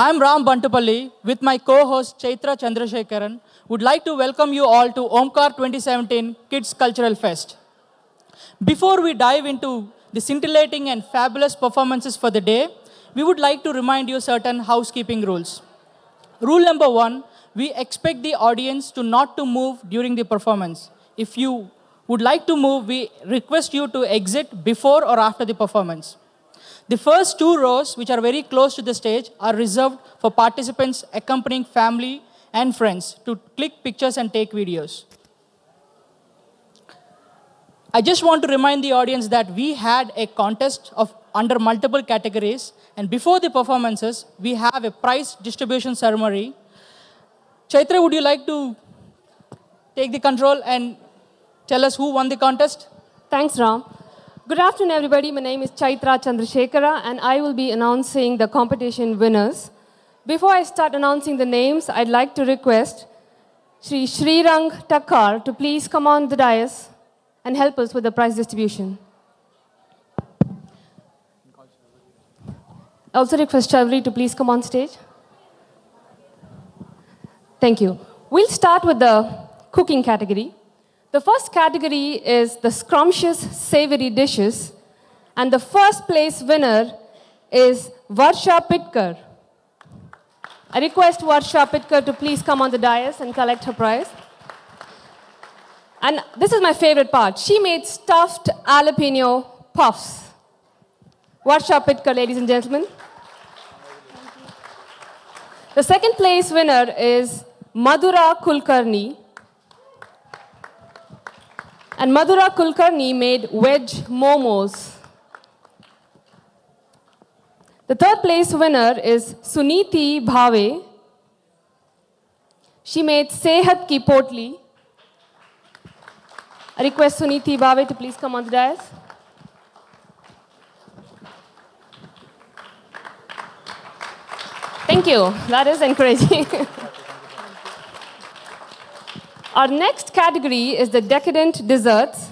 I'm Ram Bantupalli with my co-host Chaitra Chandrasekharan. Would like to welcome you all to Omkar 2017 Kids Cultural Fest. Before we dive into the scintillating and fabulous performances for the day, we would like to remind you certain housekeeping rules. Rule number one, we expect the audience to not to move during the performance. If you would like to move, we request you to exit before or after the performance. The first two rows, which are very close to the stage, are reserved for participants accompanying family and friends to click pictures and take videos. I just want to remind the audience that we had a contest of under multiple categories, and before the performances, we have a prize distribution ceremony. Chaitra, would you like to take the control and tell us who won the contest? Thanks, Ram. Good afternoon, everybody. My name is Chaitra Chandrasekhara, and I will be announcing the competition winners. Before I start announcing the names, I'd like to request Sri Srirang Takkar to please come on the dais and help us with the prize distribution. I also request Sharvari to please come on stage. Thank you. We'll start with the cooking category. The first category is the scrumptious savory dishes, and the first place winner is Varsha Pitkar. I request Varsha Pitkar to please come on the dais and collect her prize. And this is my favorite part. She made stuffed jalapeno puffs. Varsha Pitkar, ladies and gentlemen. The second place winner is Madhura Kulkarni. And Madhura Kulkarni made veg momos. The third place winner is Suniti Bhave. She made Sehat Ki Potli. I request Suniti Bhave to please come on the dais. Thank you. That is encouraging. Our next category is the decadent desserts.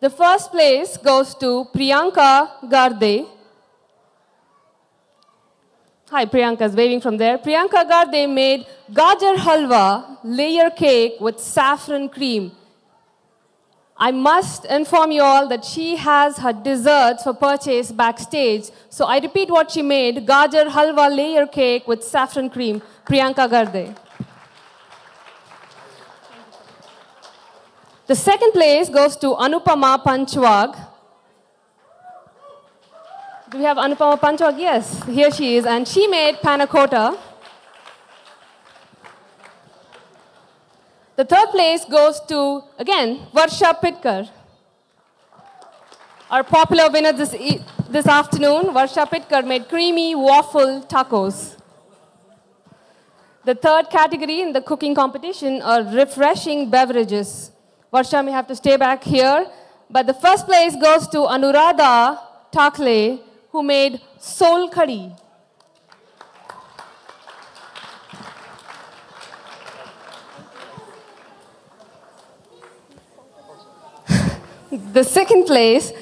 The first place goes to Priyanka Garde. Hi, Priyanka is waving from there. Priyanka Garde made gajar halwa layer cake with saffron cream. I must inform you all that she has her desserts for purchase backstage. So I repeat what she made gajar halwa layer cake with saffron cream. Priyanka Garde. The second place goes to Anupama Panchwag. Do we have Anupama Panchwag? Yes, here she is. And she made panna cotta. The third place goes to, again, Varsha Pitkar. Our popular winner this, e- this afternoon, Varsha Pitkar, made creamy waffle tacos. The third category in the cooking competition are refreshing beverages. Varsha may have to stay back here, but the first place goes to Anuradha Takle, who made soul curry. The second place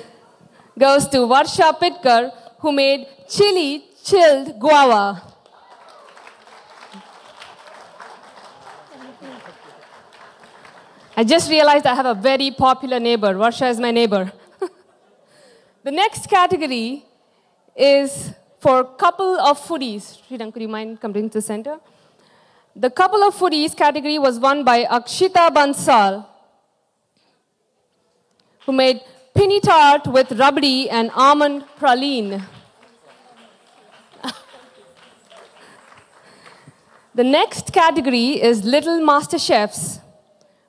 goes to Varsha Pitkar, who made chili chilled guava. I just realized I have a very popular neighbor. Varsha is my neighbor. the next category is for couple of foodies. Sridham, could you mind coming to the center? The couple of foodies category was won by Akshita Bansal, who made pinny tart with rabdi and almond praline. the next category is little master chefs.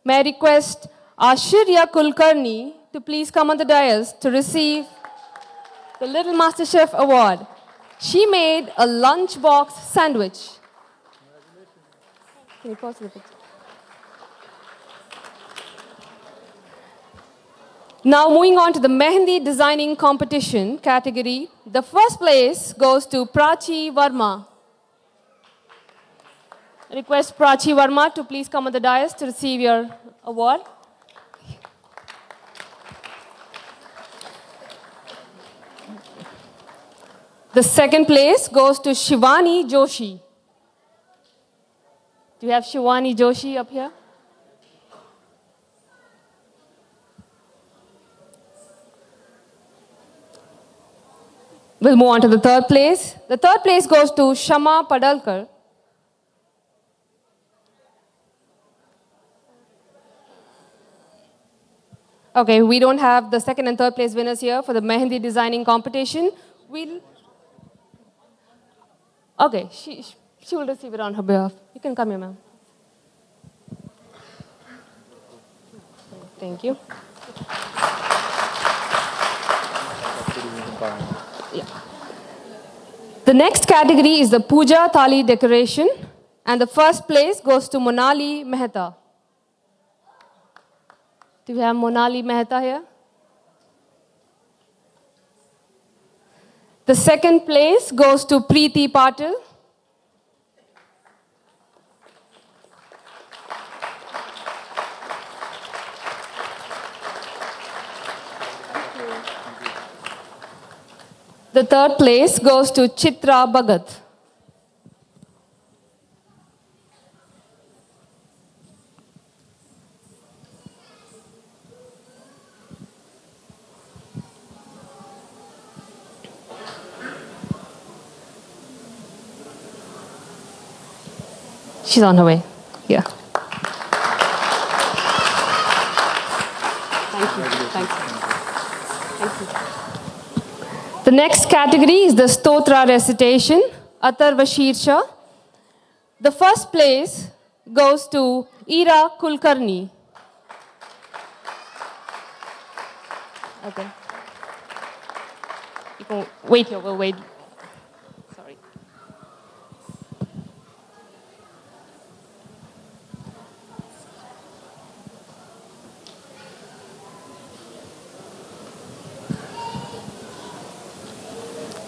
May I request Ashirya Kulkarni to please come on the dais to receive the Little Master Chef Award. She made a lunchbox sandwich. Can you pause the picture? Now, moving on to the Mehendi Designing Competition category, the first place goes to Prachi Varma. Request Prachi Varma to please come on the dais to receive your award. The second place goes to Shivani Joshi. Do you have Shivani Joshi up here? We'll move on to the third place. The third place goes to Shama Padalkar. Okay, we don't have the second and third place winners here for the Mehendi designing competition. We'll. Okay, she, she will receive it on her behalf. You can come here, ma'am. Thank you. Yeah. The next category is the Puja Thali decoration, and the first place goes to Monali Mehta. Do we have Monali Mehta here? The second place goes to Preeti Patil. The third place goes to Chitra Bhagat. She's on her way. Yeah. Thank you. Thank you. Thank you. The next category is the Stotra recitation, Atharva Shirsha. The first place goes to Ira Kulkarni. Okay. You can wait here, we'll wait.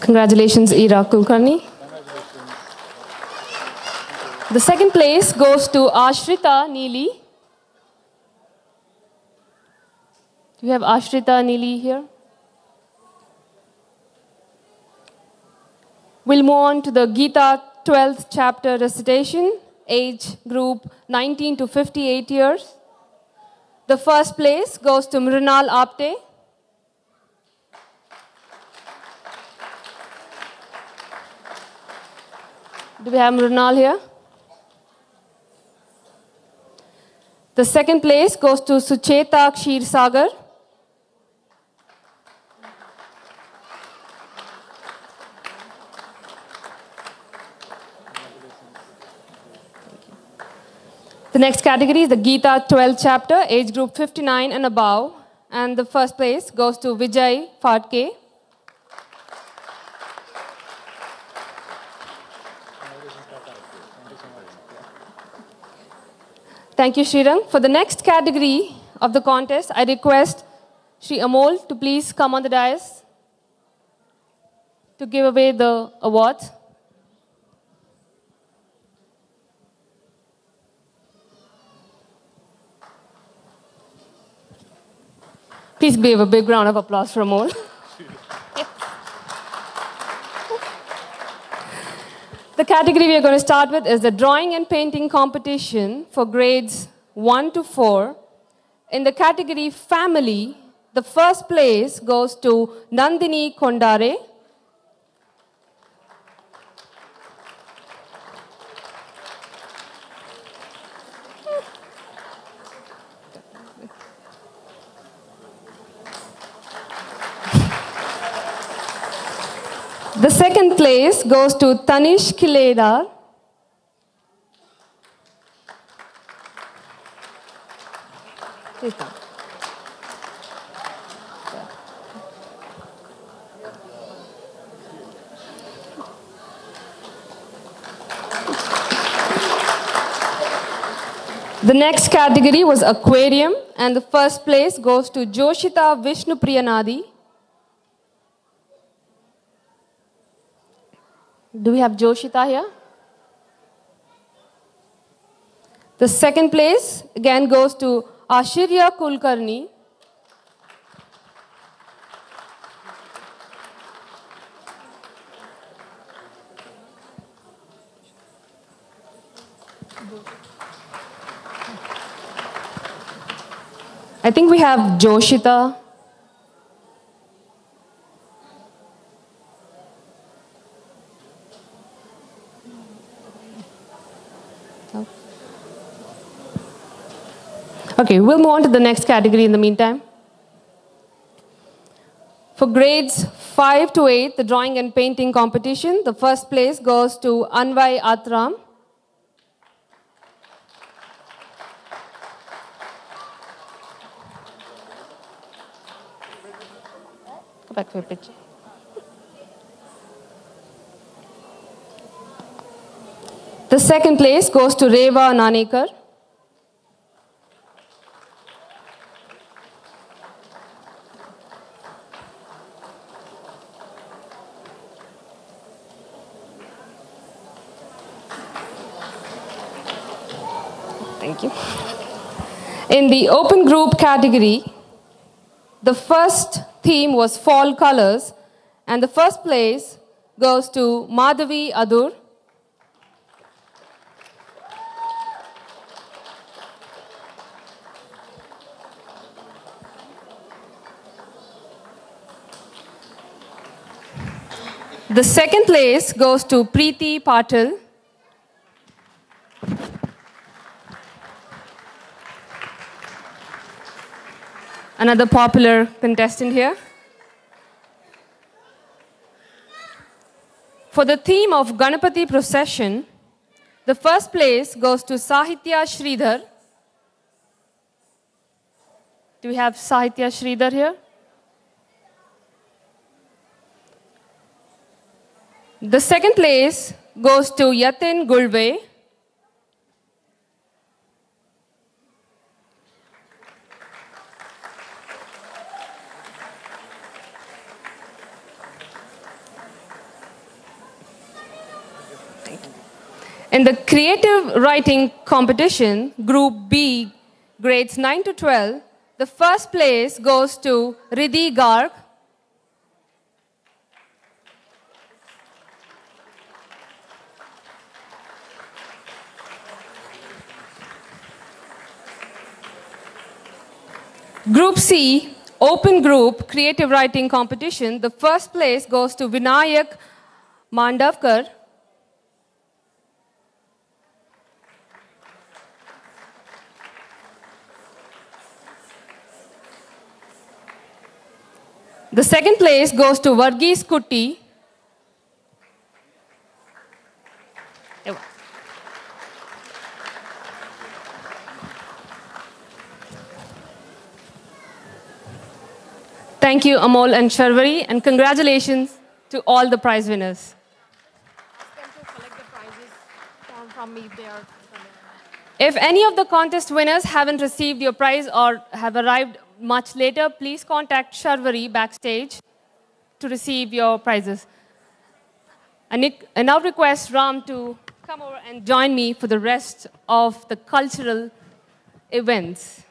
Congratulations, Ira Kulkarni. The second place goes to Ashrita Neely. Do we have Ashrita Neely here? We'll move on to the Gita 12th chapter recitation, age group 19 to 58 years. The first place goes to Mrinal Apte. Do we have Mrinal here? The second place goes to Sucheta Kshirsagar. The next category is the Gita 12th chapter, age group 59 and above. And the first place goes to Vijay Fatke. Thank you, Srirang. For the next category of the contest, I request Sri Amol to please come on the dais to give away the award. Please give a big round of applause for Amol. category we are going to start with is the drawing and painting competition for grades 1 to 4. In the category family, the first place goes to Nandini Kondare. The second place goes to Tanish Kiledar. The next category was aquarium, and the first place goes to Joshita Vishnu Priyanadi. Do we have Joshita here? The second place again goes to Ashirya Kulkarni. I think we have Joshita. Okay, we'll move on to the next category in the meantime. For grades 5 to 8, the drawing and painting competition, the first place goes to Anvai Atram. Go back to your picture. The second place goes to Reva Nanekar. Thank you. In the open group category, the first theme was fall colors, and the first place goes to Madhavi Adur. The second place goes to Preeti Patil. Another popular contestant here. For the theme of Ganapati procession, the first place goes to Sahitya Sridhar. Do we have Sahitya Sridhar here? The second place goes to Yatin Gulve. In the creative writing competition, Group B, grades 9 to 12, the first place goes to Riddhi Garg. Group C, open group creative writing competition, the first place goes to Vinayak Mandavkar. The second place goes to Varghese Kutti. Thank you, Amol and Sharvari, and congratulations to all the prize winners. If any of the contest winners haven't received your prize or have arrived much later, please contact Sharvari backstage to receive your prizes. I now request Ram to come over and join me for the rest of the cultural events.